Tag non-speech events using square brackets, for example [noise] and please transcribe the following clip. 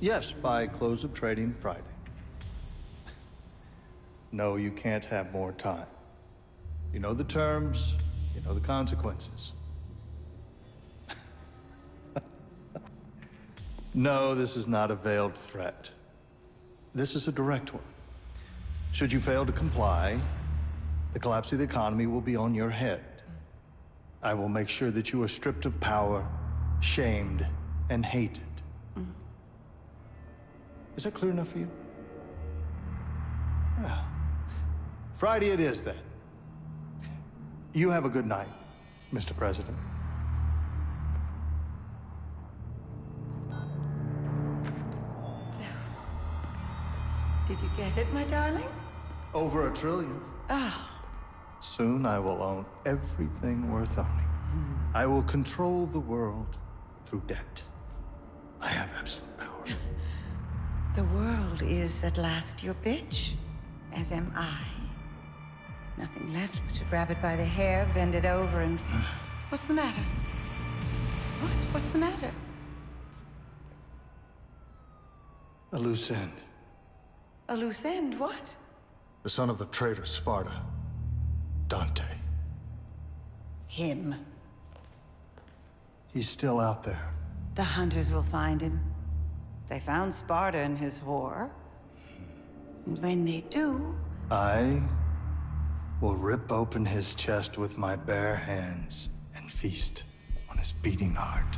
Yes, by close of trading Friday. No, you can't have more time. You know the terms, you know the consequences. [laughs] no, this is not a veiled threat. This is a direct one. Should you fail to comply, the collapse of the economy will be on your head. I will make sure that you are stripped of power, shamed, and hated. Is that clear enough for you? Yeah. Friday it is then. You have a good night, Mr. President. Did you get it, my darling? Over a trillion. Oh, Soon I will own everything worth owning. I will control the world through debt. I have absolute power. [laughs] the world is at last your bitch, as am I. Nothing left but to grab it by the hair, bend it over, and. [sighs] What's the matter? What? What's the matter? A loose end. A loose end, what? The son of the traitor Sparta. Dante. Him. He's still out there. The hunters will find him. They found Sparta and his whore. And when they do, I will rip open his chest with my bare hands and feast on his beating heart.